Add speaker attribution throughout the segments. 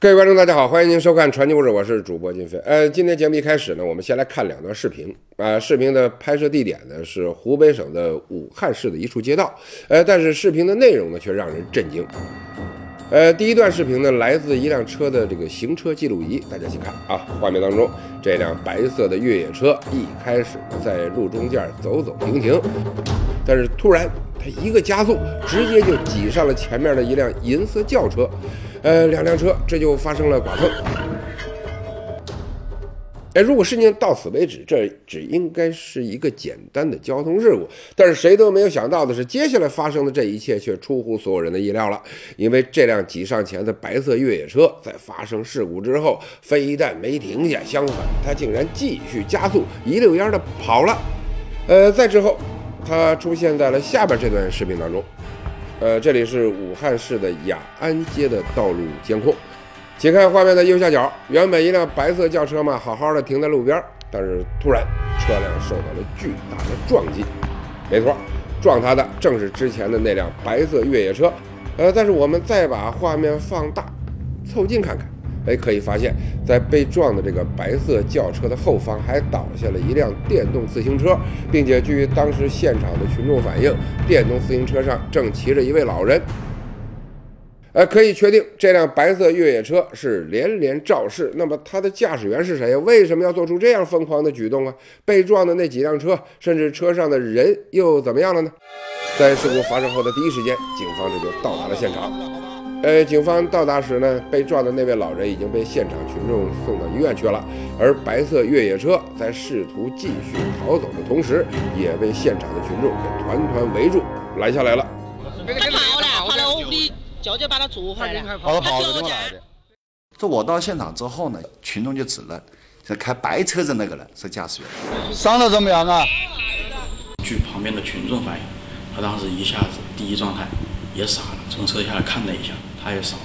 Speaker 1: 各位观众，大家好，欢迎您收看《传奇故事》，我是主播金飞。呃，今天节目一开始呢，我们先来看两段视频。啊，视频的拍摄地点呢是湖北省的武汉市的一处街道。呃，但是视频的内容呢却让人震惊。呃，第一段视频呢来自一辆车的这个行车记录仪，大家请看啊，画面当中这辆白色的越野车一开始呢在路中间走走停停，但是突然它一个加速，直接就挤上了前面的一辆银色轿车。呃，两辆车这就发生了剐蹭。哎，如果事情到此为止，这只应该是一个简单的交通事故。但是谁都没有想到的是，接下来发生的这一切却出乎所有人的意料了。因为这辆挤上前的白色越野车在发生事故之后，非但没停下，相反，它竟然继续加速，一溜烟的跑了。呃，再之后，它出现在了下边这段视频当中。呃，这里是武汉市的雅安街的道路监控，请看画面的右下角，原本一辆白色轿车嘛，好好的停在路边，但是突然车辆受到了巨大的撞击，没错，撞它的正是之前的那辆白色越野车。呃，但是我们再把画面放大，凑近看看。哎，可以发现，在被撞的这个白色轿车的后方，还倒下了一辆电动自行车，并且据当时现场的群众反映，电动自行车上正骑着一位老人。呃，可以确定这辆白色越野车是连连肇事。那么，它的驾驶员是谁呀？为什么要做出这样疯狂的举动啊？被撞的那几辆车，甚至车上的人又怎么样了呢？在事故发生后的第一时间，警方这就到达了现场。呃，警方到达时呢，被撞的那位老人已经被现场群众送到医院去了，而白色越野车在试图继续逃走的同时，也被现场的群众给团团围住拦下来了。
Speaker 2: 他跑了，跑了，我屋里叫叫把他捉回来。
Speaker 3: 跑了跑了怎么来的？这我到现场之后呢，群众就指认，这开白车子那个人是驾驶员，伤的怎么样啊？
Speaker 4: 据旁边的群众反映，他当时一下子第一状态也傻了，从车下来看了一下。他也少了，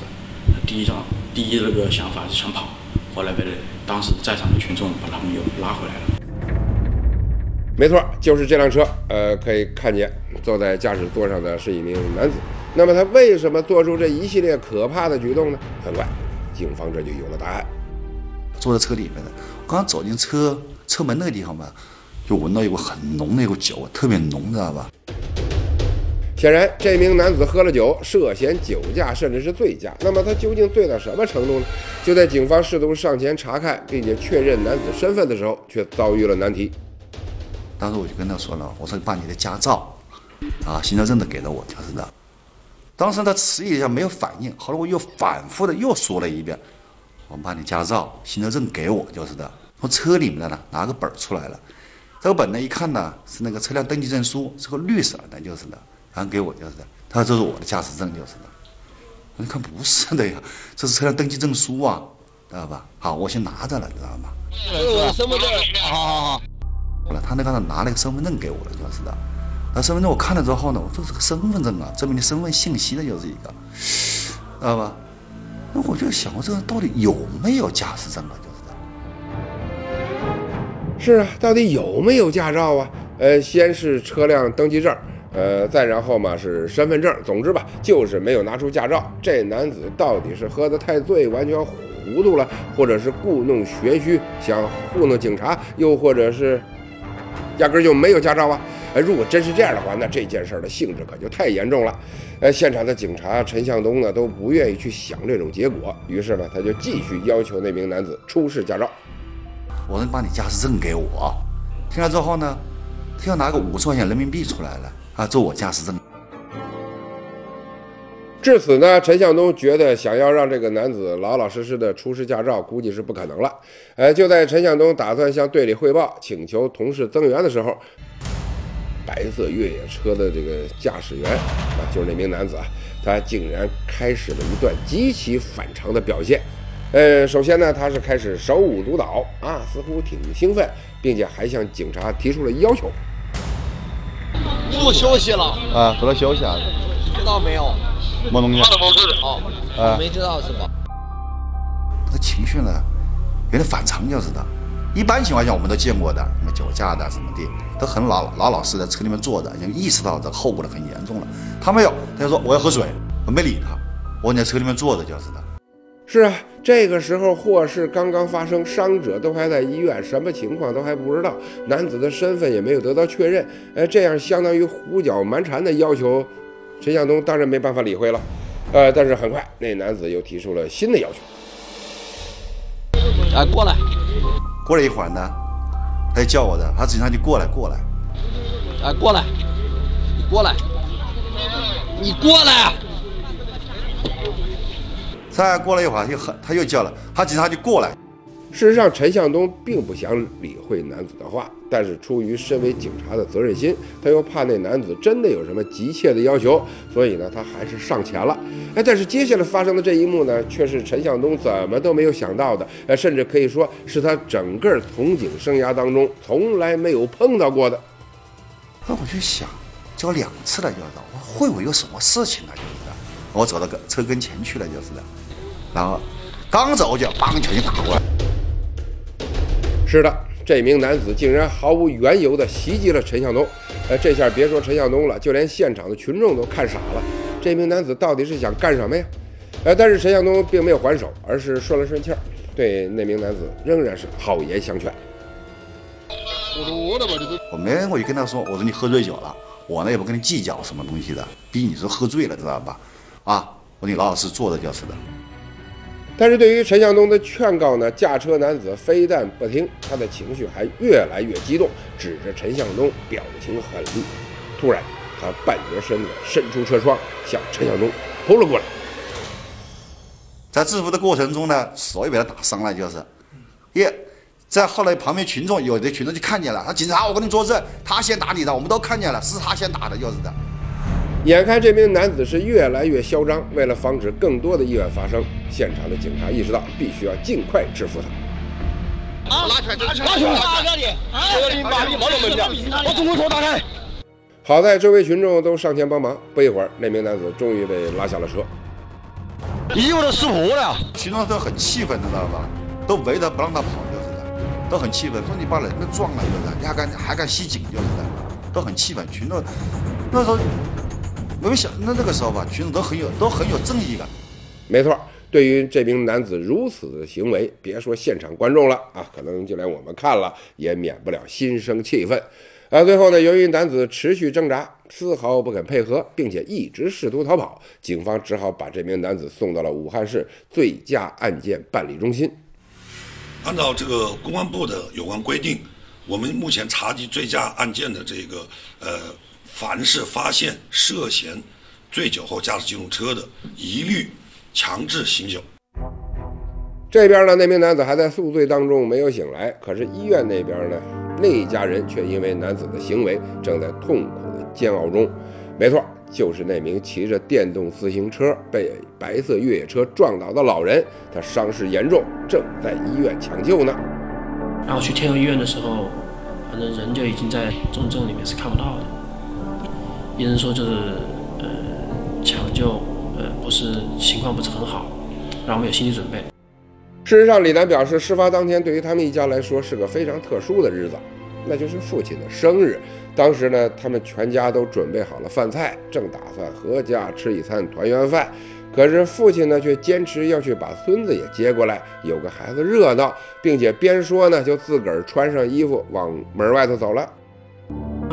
Speaker 4: 第一张第一那个想法是想跑，后来被当时在场的群众把他们又拉回来了。
Speaker 1: 没错，就是这辆车，呃，可以看见坐在驾驶座上的是一名男子。那么他为什么做出这一系列可怕的举动呢？很快，警方这就有了答案。
Speaker 3: 坐在车里面的，刚走进车车门那个地方吧，就闻到一股很浓的一股酒，特别浓，知道吧？
Speaker 1: 显然，这名男子喝了酒，涉嫌酒驾，甚至是醉驾。那么他究竟醉到什么程度呢？就在警方试图上前查看并且确认男子身份的时候，却遭遇了难题。
Speaker 3: 当时我就跟他说了：“我说把你的驾照啊、行车证都给了我就是的。”当时他迟疑一下没有反应，后来我又反复的又说了一遍：“我们把你驾照、行车证给我就是的。”从车里面呢拿个本出来了，这个本呢一看呢是那个车辆登记证书，是个绿色的，就是的。还给我就是的，他说这是我的驾驶证就是的，我一看不是的呀，这是车辆登记证书啊，知道吧？好，我先拿着了，知道吗？
Speaker 2: 我的身份证，好好好。
Speaker 3: 后来他那个拿了个身份证给我了，就是的。那身份证我看了之后呢，我说这是个身份证啊，证明你身份信息的就是一个，知道吧？那我就想，我这到底有没有驾驶证啊？
Speaker 1: 就是的。是啊，到底有没有驾照啊？呃，先是车辆登记证。呃，再然后嘛是身份证，总之吧，就是没有拿出驾照。这男子到底是喝得太醉，完全糊涂了，或者是故弄玄虚，想糊弄警察，又或者是压根就没有驾照啊？哎，如果真是这样的话，那这件事的性质可就太严重了。呃，现场的警察陈向东呢都不愿意去想这种结果，于是呢，他就继续要求那名男子出示驾照。
Speaker 3: 我能把你驾驶证给我？听了之后呢，他要拿个五十块钱人民币出来了。啊，做我驾驶证。
Speaker 1: 至此呢，陈向东觉得想要让这个男子老老实实的出示驾照，估计是不可能了。呃，就在陈向东打算向队里汇报，请求同事增援的时候，白色越野车的这个驾驶员啊，就是那名男子啊，他竟然开始了一段极其反常的表现。呃，首先呢，他是开始手舞足蹈啊，似乎挺兴奋，并且还向警察提出了要求。
Speaker 2: 不休息了
Speaker 3: 啊，回来休息啊？
Speaker 2: 知道没有？
Speaker 3: 没东西。
Speaker 2: 哦，啊，没知道是吧？
Speaker 3: 这个情绪呢，有点反常就是的。一般情况下我们都见过的，什么酒驾的什么的，都很老老老实在车里面坐着，已经意识到这个后果的很严重了。他没有，他就说我要喝水，我没理他，我在车里面坐着就是的。
Speaker 1: 是啊，这个时候祸事刚刚发生，伤者都还在医院，什么情况都还不知道，男子的身份也没有得到确认。哎，这样相当于胡搅蛮缠的要求，陈向东当然没办法理会了。呃，但是很快那男子又提出了新的要求。
Speaker 2: 哎，过来！
Speaker 3: 过了一会儿呢，他就叫我的，他警察就过来过来。
Speaker 2: 哎，过来！你过来！你过来！
Speaker 3: 再过了一会儿，又很，他又叫了，他警察就过来。
Speaker 1: 事实上，陈向东并不想理会男子的话，但是出于身为警察的责任心，他又怕那男子真的有什么急切的要求，所以呢，他还是上前了。哎，但是接下来发生的这一幕呢，却是陈向东怎么都没有想到的，呃，甚至可以说是他整个从警生涯当中从来没有碰到过的。
Speaker 3: 那我就想，叫两次了，就是的，我会不会有什么事情呢？就是的，我走到个车跟前去了，就是的，然后刚走就梆一拳就打过来。
Speaker 1: 是的，这名男子竟然毫无缘由地袭击了陈向东。呃，这下别说陈向东了，就连现场的群众都看傻了。这名男子到底是想干什么呀？呃，但是陈向东并没有还手，而是顺了顺气儿，对那名男子仍然是好言相劝。
Speaker 3: 我说我的吧，我没，我就跟他说，我说你喝醉酒了，我呢也不跟你计较什么东西的，毕竟你是喝醉了，知道吧？啊，我说你老老实坐着就是的。
Speaker 1: 但是对于陈向东的劝告呢，驾车男子非但不听，他的情绪还越来越激动，指着陈向东，表情狠厉。突然，他半截身子伸出车窗，向陈向东扑了过来。
Speaker 3: 在制服的过程中呢，手也被他打伤了，就是，耶，在后来旁边群众有的群众就看见了，他警察，我跟你作证，他先打你的，我们都看见了，是他先打的，就是的。
Speaker 1: 眼看这名男子是越来越嚣张，为了防止更多的意外发生，现场的警察意识到必须要尽快制服他。
Speaker 2: 啊！拉拳！拉拳！拉拳！打你！这个你把你毛都没了！我中国说打开。
Speaker 1: 好在周围群众都上前帮忙，不一会儿，那名男子终于被拉下了车。
Speaker 2: 衣服都湿破了，
Speaker 3: 群众都很气愤，知道吧？都围着不让他跑，就是的，都很气愤，说你把人给撞了，就是，你还敢还敢袭警，就是的，都很气愤。群众那时候。我们想，那那个时候吧，群众都很有，都很有正义感。
Speaker 1: 没错，对于这名男子如此的行为，别说现场观众了啊，可能就连我们看了也免不了心生气愤。啊，最后呢，由于男子持续挣扎，丝毫不肯配合，并且一直试图逃跑，警方只好把这名男子送到了武汉市醉驾案件办理中心。
Speaker 5: 按照这个公安部的有关规定，我们目前查缉醉驾案件的这个呃。凡是发现涉嫌醉酒后驾驶机动车的，一律强制醒酒。
Speaker 1: 这边呢，那名男子还在宿醉当中没有醒来，可是医院那边呢，那一家人却因为男子的行为正在痛苦的煎熬中。没错，就是那名骑着电动自行车被白色越野车撞倒的老人，他伤势严重，正在医院抢救呢。
Speaker 6: 然后去天河医院的时候，反正人就已经在重症里面是看不到的。医生说就是，呃，抢救，呃，不是情况不是很好，让我们有心理准备。
Speaker 1: 事实上，李楠表示，事发当天对于他们一家来说是个非常特殊的日子，那就是父亲的生日。当时呢，他们全家都准备好了饭菜，正打算合家吃一餐团圆饭。可是父亲呢，却坚持要去把孙子也接过来，有个孩子热闹，并且边说呢，就自个儿穿上衣服往门外头走了。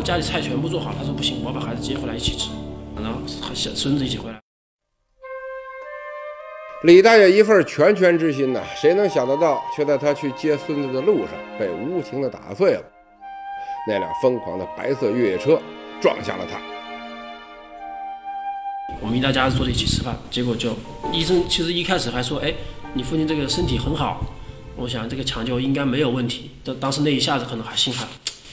Speaker 6: 家里菜全部做好，他说不行，我要把孩子接回来一起吃，然后和小孙子一起回来。
Speaker 1: 李大爷一份拳拳之心呐，谁能想得到，却在他去接孙子的路上被无情的打碎了。那辆疯狂的白色越野车撞向了他。
Speaker 6: 我们一大家子坐在一起吃饭，结果就医生其实一开始还说，哎，你父亲这个身体很好，我想这个抢救应该没有问题。但当时那一下子可能还心寒。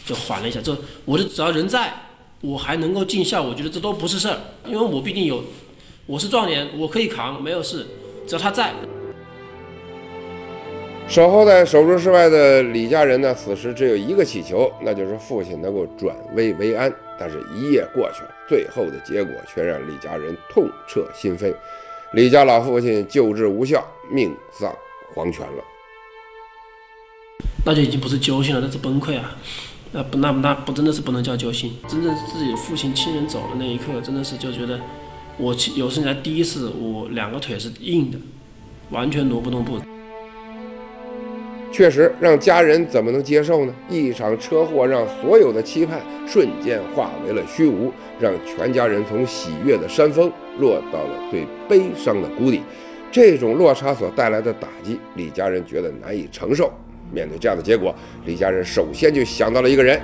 Speaker 6: 就缓了一下，这我就只要人在，我还能够尽孝，我觉得这都不是事儿，因为我毕竟有，我是壮年，我可以扛，没有事，只要他在。
Speaker 1: 守候在手术室外的李家人呢，此时只有一个祈求，那就是父亲能够转危为安。但是，一夜过去了，最后的结果却让李家人痛彻心扉。李家老父亲救治无效，命丧黄泉了。
Speaker 6: 那就已经不是揪心了，那是崩溃啊！那不，那那不真的是不能叫揪心。真正自己父亲亲人走的那一刻，真的是就觉得，我有生以来第一次，我两个腿是硬的，完全挪不动步。
Speaker 1: 确实让家人怎么能接受呢？一场车祸让所有的期盼瞬间化为了虚无，让全家人从喜悦的山峰落到了最悲伤的谷底。这种落差所带来的打击，李家人觉得难以承受。面对这样的结果，李家人首先就想到了一个人，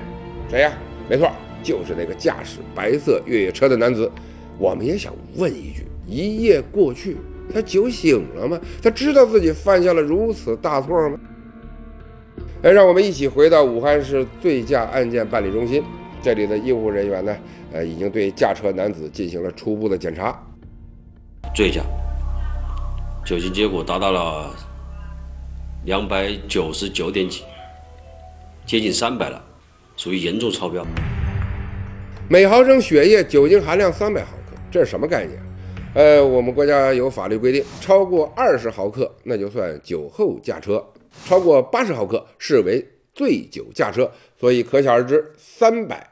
Speaker 1: 谁呀？没错，就是那个驾驶白色越野车的男子。我们也想问一句：一夜过去，他酒醒了吗？他知道自己犯下了如此大错吗？来，让我们一起回到武汉市醉驾案件办理中心，这里的医护人员呢，呃，已经对驾车男子进行了初步的检查。
Speaker 7: 醉驾，酒精结果达到了两百九十九点几，接近三百了，属于严重超标。
Speaker 1: 每毫升血液酒精含量三百毫克，这是什么概念？呃，我们国家有法律规定，超过二十毫克那就算酒后驾车，超过八十毫克视为醉酒驾车。所以可想而知，三百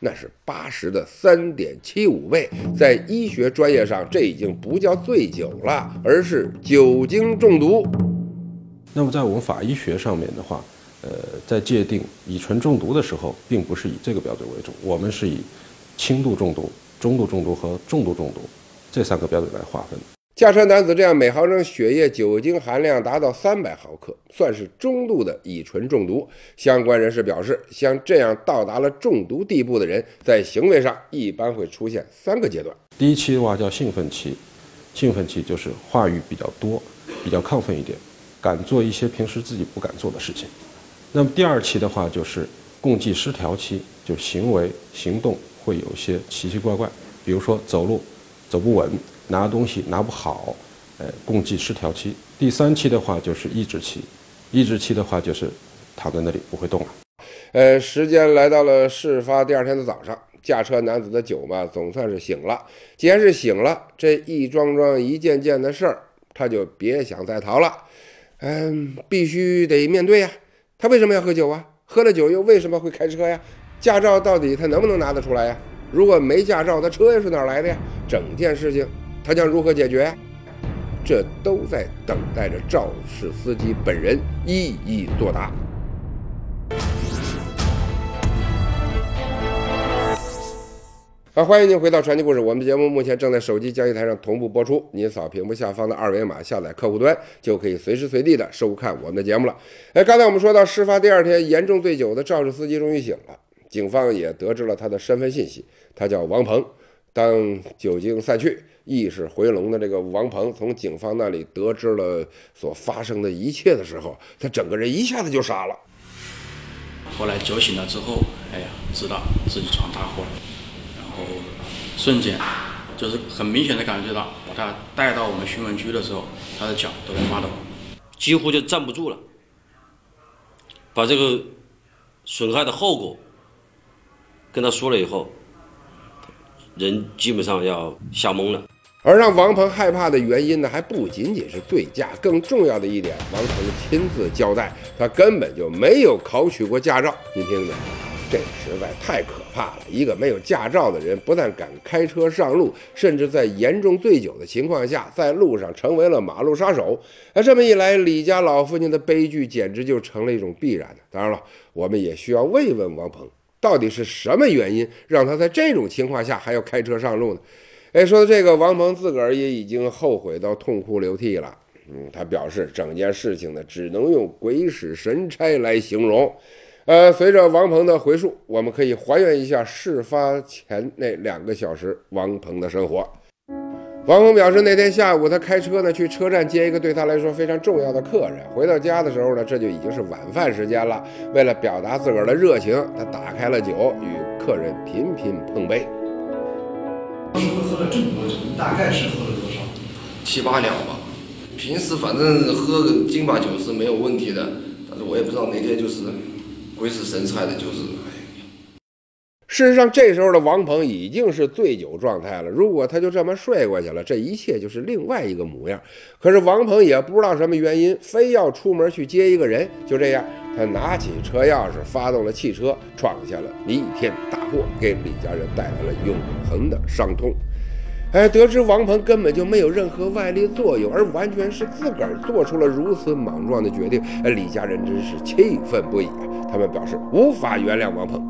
Speaker 1: 那是八十的三点七五倍，在医学专业上，这已经不叫醉酒了，而是酒精中毒。
Speaker 8: 那么在我们法医学上面的话，呃，在界定乙醇中毒的时候，并不是以这个标准为主，我们是以轻度中毒、中度中毒和重度中毒这三个标准来划分。
Speaker 1: 驾车男子这样每毫升血液酒精含量达到三百毫克，算是中度的乙醇中毒。相关人士表示，像这样到达了中毒地步的人，在行为上一般会出现三个阶段。
Speaker 8: 第一期的话叫兴奋期，兴奋期就是话语比较多，比较亢奋一点，敢做一些平时自己不敢做的事情。那么第二期的话就是共济失调期，就行为行动会有些奇奇怪怪，比如说走路走不稳。拿东西拿不好，呃，共济失调期。第三期的话就是抑制期，抑制期的话就是躺在那里不会动了。
Speaker 1: 呃，时间来到了事发第二天的早上，驾车男子的酒嘛总算是醒了。既然是醒了，这一桩桩一件件的事儿，他就别想再逃了。嗯，必须得面对呀。他为什么要喝酒啊？喝了酒又为什么会开车呀？驾照到底他能不能拿得出来呀？如果没驾照，他车又是哪来的呀？整件事情。他将如何解决？这都在等待着肇事司机本人一一作答。好，欢迎您回到传奇故事。我们的节目目前正在手机交易台上同步播出，您扫屏幕下方的二维码下载客户端，就可以随时随地的收看我们的节目了。哎，刚才我们说到，事发第二天，严重醉酒的肇事司机终于醒了，警方也得知了他的身份信息，他叫王鹏。当酒精散去。意识回笼的这个王鹏从警方那里得知了所发生的一切的时候，他整个人一下子就傻了。
Speaker 4: 后来酒醒了之后，哎呀，知道自己闯大祸了，瞬间就是很明显的感觉到，把他带到我们询问区的时候，他的脚都在发抖，
Speaker 7: 几乎就站不住了。把这个损害的后果跟他说了以后，人基本上要吓懵了。
Speaker 1: 而让王鹏害怕的原因呢，还不仅仅是醉驾，更重要的一点，王鹏亲自交代，他根本就没有考取过驾照。你听听，这实在太可怕了！一个没有驾照的人，不但敢开车上路，甚至在严重醉酒的情况下，在路上成为了马路杀手。那这么一来，李家老父亲的悲剧简直就成了一种必然的。当然了，我们也需要慰问王鹏，到底是什么原因让他在这种情况下还要开车上路呢？哎，说到这个，王鹏自个儿也已经后悔到痛哭流涕了。嗯，他表示整件事情呢，只能用鬼使神差来形容。呃，随着王鹏的回述，我们可以还原一下事发前那两个小时王鹏的生活。王鹏表示，那天下午他开车呢去车站接一个对他来说非常重要的客人。回到家的时候呢，这就已经是晚饭时间了。为了表达自个儿的热情，他打开了酒，与客人频频碰杯。
Speaker 9: 当时喝了这么多酒？大概是喝了多少？
Speaker 2: 七八两吧。平时反正喝个斤把酒是没有问题的，但是我也不知道那天就是鬼使神差的，就是。
Speaker 1: 事实上，这时候的王鹏已经是醉酒状态了。如果他就这么睡过去了，这一切就是另外一个模样。可是王鹏也不知道什么原因，非要出门去接一个人。就这样，他拿起车钥匙，发动了汽车，闯下了弥天大祸，给李家人带来了永恒的伤痛。哎，得知王鹏根本就没有任何外力作用，而完全是自个儿做出了如此莽撞的决定，哎，李家人真是气愤不已啊！他们表示无法原谅王鹏。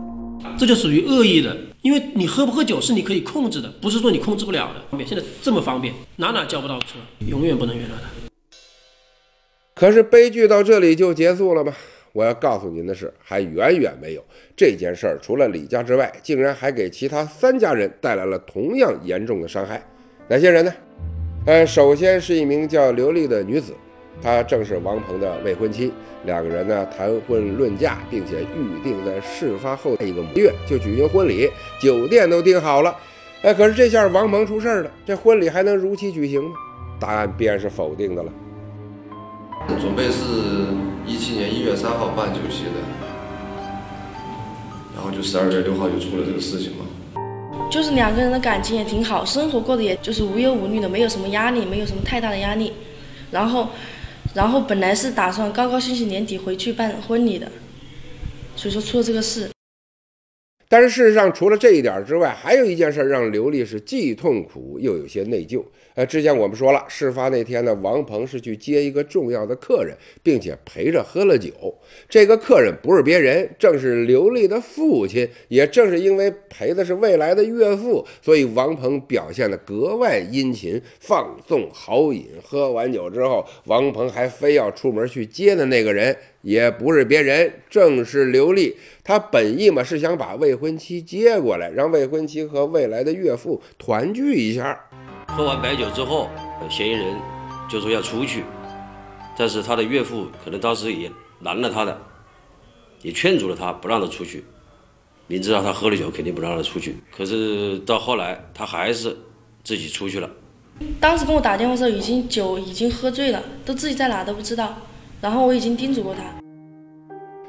Speaker 6: 这就属于恶意的，因为你喝不喝酒是你可以控制的，不是说你控制不了的。现在这么方便，哪哪叫不到车，永远不能原谅他。
Speaker 1: 可是悲剧到这里就结束了吗？我要告诉您的是，还远远没有。这件事儿除了李家之外，竟然还给其他三家人带来了同样严重的伤害。哪些人呢？呃，首先是一名叫刘丽的女子，她正是王鹏的未婚妻。两个人呢谈婚论嫁，并且预定在事发后的一个月就举行婚礼，酒店都订好了。哎，可是这下王鹏出事了，这婚礼还能如期举行吗？答案便是否定的了。
Speaker 2: 准备是一七年一月三号办酒席的，然后就十二月六号就出了这个事情嘛。
Speaker 10: 就是两个人的感情也挺好，生活过得也就是无忧无虑的，没有什么压力，没有什么太大的压力。然后，然后本来是打算高高兴兴年底回去办婚礼的，所以说出了这个事。
Speaker 1: 但是事实上，除了这一点之外，还有一件事让刘丽是既痛苦又有些内疚。呃，之前我们说了，事发那天呢，王鹏是去接一个重要的客人，并且陪着喝了酒。这个客人不是别人，正是刘丽的父亲。也正是因为陪的是未来的岳父，所以王鹏表现得格外殷勤，放纵豪饮。喝完酒之后，王鹏还非要出门去接的那个人，也不是别人，正是刘丽。他本意嘛是想把未婚妻接过来，让未婚妻和未来的岳父团聚一下。
Speaker 7: 喝完白酒之后，嫌疑人就说要出去，但是他的岳父可能当时也拦了他的，也劝阻了他，不让他出去。明知道他喝了酒，肯定不让他出去。可是到后来，他还是自己出去了。
Speaker 10: 当时跟我打电话的时候，已经酒已经喝醉了，都自己在哪都不知道。然后我已经叮嘱过他。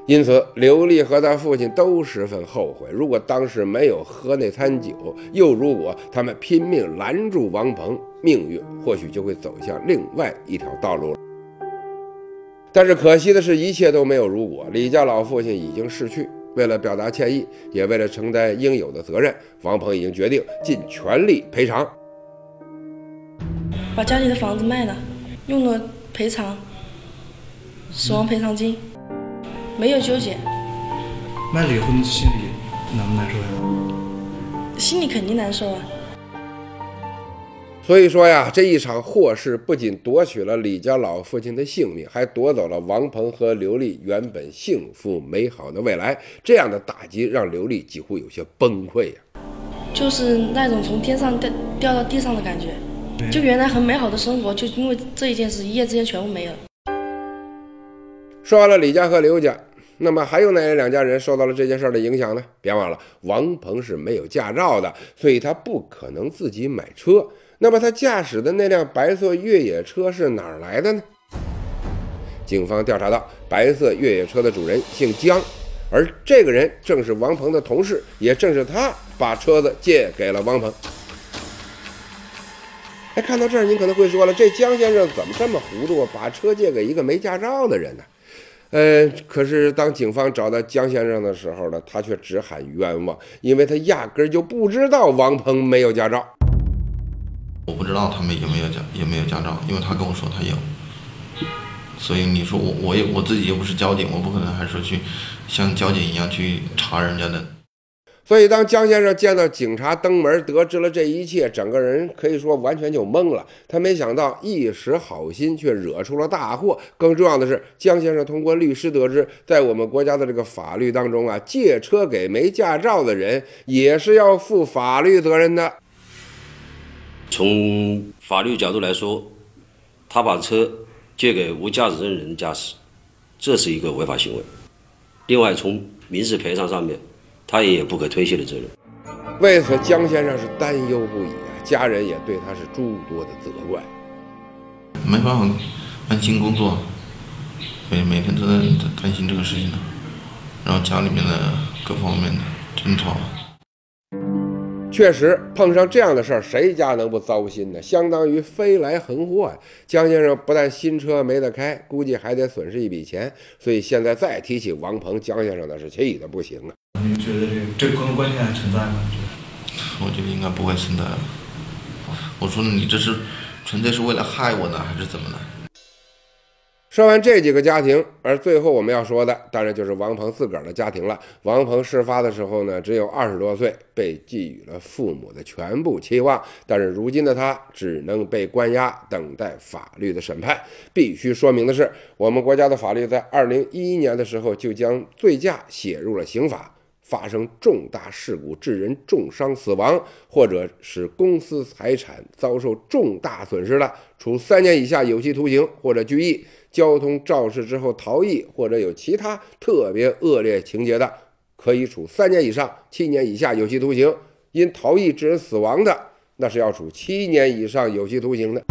Speaker 1: 因此，刘丽和他父亲都十分后悔。如果当时没有喝那餐酒，又如果他们拼命拦住王鹏，命运或许就会走向另外一条道路了。但是可惜的是，一切都没有如果。李家老父亲已经逝去，为了表达歉意，也为了承担应有的责任，王鹏已经决定尽全力赔偿，
Speaker 10: 把家里的房子卖了，用了赔偿死亡赔偿金。没有纠结，
Speaker 9: 卖了以后你心里难不难受呀？
Speaker 10: 心里肯定难受啊。
Speaker 1: 所以说呀，这一场祸事不仅夺取了李家老父亲的性命，还夺走了王鹏和刘丽原本幸福美好的未来。这样的打击让刘丽几乎有些崩溃呀。
Speaker 10: 就是那种从天上掉掉到地上的感觉，就原来很美好的生活，就因为这一件事，一夜之间全部没了。
Speaker 1: 说完了李家和刘家，那么还有哪两家人受到了这件事的影响呢？别忘了，王鹏是没有驾照的，所以他不可能自己买车。那么他驾驶的那辆白色越野车是哪儿来的呢？警方调查到，白色越野车的主人姓姜，而这个人正是王鹏的同事，也正是他把车子借给了王鹏。哎，看到这儿，您可能会说了，这姜先生怎么这么糊涂啊，把车借给一个没驾照的人呢？呃，可是当警方找到江先生的时候呢，他却只喊冤枉，因为他压根就不知道王鹏没有驾照。
Speaker 11: 我不知道他们有没有驾，有没有驾照，因为他跟我说他有。所以你说我，我也我自己又不是交警，我不可能还说去像交警一样去查人家的。
Speaker 1: 所以，当江先生见到警察登门，得知了这一切，整个人可以说完全就懵了。他没想到一时好心却惹出了大祸。更重要的是，江先生通过律师得知，在我们国家的这个法律当中啊，借车给没驾照的人也是要负法律责任的。
Speaker 7: 从法律角度来说，他把车借给无驾驶证人驾驶，这是一个违法行为。另外，从民事赔偿上面。他也有不可推卸的责任。
Speaker 1: 为此，江先生是担忧不已啊，家人也对他是诸多的责怪。
Speaker 11: 没办法安心工作，每每天都在担心这个事情呢。然后家里面的各方面的争吵。
Speaker 1: 确实碰上这样的事儿，谁家能不糟心呢？相当于飞来横祸呀！江先生不但新车没得开，估计还得损失一笔钱。所以现在再提起王鹏，江先生那是气得不行啊！
Speaker 9: 您觉得这这关关键还存在吗？
Speaker 11: 我觉得应该不会存在。我说你这是纯粹是为了害我呢，还是怎么了？
Speaker 1: 说完这几个家庭，而最后我们要说的，当然就是王鹏自个儿的家庭了。王鹏事发的时候呢，只有二十多岁，被寄予了父母的全部期望。但是如今的他只能被关押，等待法律的审判。必须说明的是，我们国家的法律在二零一一年的时候就将醉驾写入了刑法。发生重大事故致人重伤死亡，或者使公司财产遭受重大损失的，处三年以下有期徒刑或者拘役。交通肇事之后逃逸或者有其他特别恶劣情节的，可以处三年以上七年以下有期徒刑；因逃逸致人死亡的，那是要处七年以上有期徒刑的。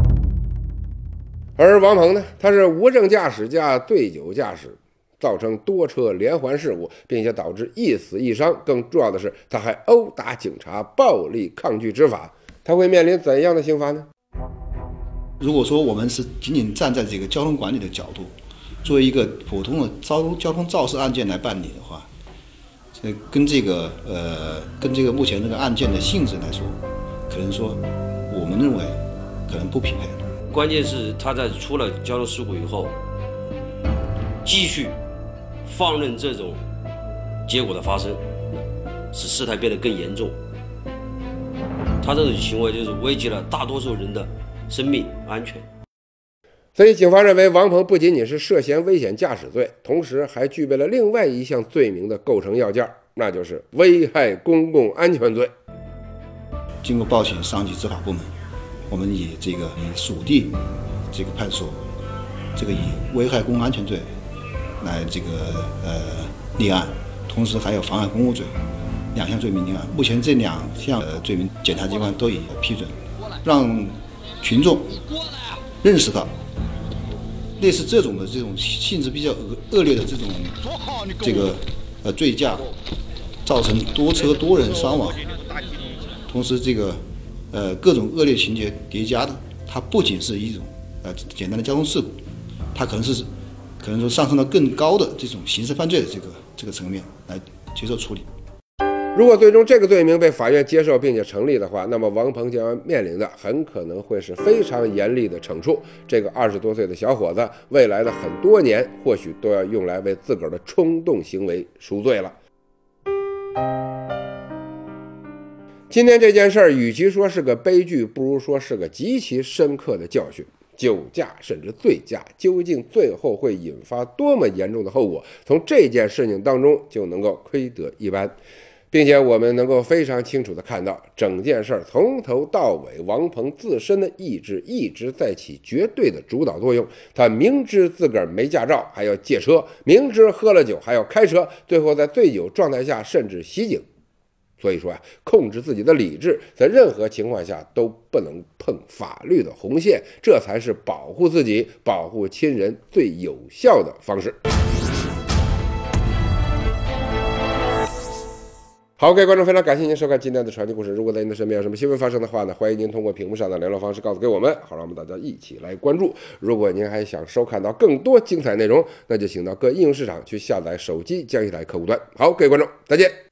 Speaker 1: 而王鹏呢，他是无证驾驶加醉酒驾驶，造成多车连环事故，并且导致一死一伤。更重要的是，他还殴打警察，暴力抗拒执法。他会面临怎样的刑罚呢？
Speaker 12: 如果说我们是仅仅站在这个交通管理的角度，作为一个普通的交通交通肇事案件来办理的话，这跟这个呃跟这个目前这个案件的性质来说，可能说我们认为可能不匹配。
Speaker 7: 关键是他在出了交通事故以后，继续放任这种结果的发生，使事态变得更严重。他这种行为就是危及了大多数人的。生命安全，
Speaker 1: 所以警方认为王鹏不仅仅是涉嫌危险驾驶罪，同时还具备了另外一项罪名的构成要件，那就是危害公共安全罪。
Speaker 12: 经过报请上级执法部门，我们以这个以属地这个派出所这个以危害公共安全罪来这个呃立案，同时还有妨碍公务罪两项罪名立案。目前这两项呃罪名，检察机关都已批准，让。群众认识到，类似这种的这种性质比较恶恶劣的这种这个呃醉驾，造成多车多人伤亡，同时这个呃各种恶劣情节叠加的，它不仅是一种呃简单的交通事故，它可能是可能说上升到更高的这种刑事犯罪的这个这个层面来接受处理。
Speaker 1: 如果最终这个罪名被法院接受并且成立的话，那么王鹏将要面临的很可能会是非常严厉的惩处。这个二十多岁的小伙子，未来的很多年或许都要用来为自个儿的冲动行为赎罪了。今天这件事儿，与其说是个悲剧，不如说是个极其深刻的教训。酒驾甚至醉驾，究竟最后会引发多么严重的后果？从这件事情当中就能够窥得一斑。并且我们能够非常清楚地看到，整件事儿从头到尾，王鹏自身的意志一直在起绝对的主导作用。他明知自个儿没驾照，还要借车；明知喝了酒还要开车，最后在醉酒状态下甚至袭警。所以说呀，控制自己的理智，在任何情况下都不能碰法律的红线，这才是保护自己、保护亲人最有效的方式。好，各位观众，非常感谢您收看今天的传奇故事。如果在您的身边有什么新闻发生的话呢，欢迎您通过屏幕上的联络方式告诉给我们，好让我们大家一起来关注。如果您还想收看到更多精彩内容，那就请到各应用市场去下载手机江西台客户端。好，各位观众，再见。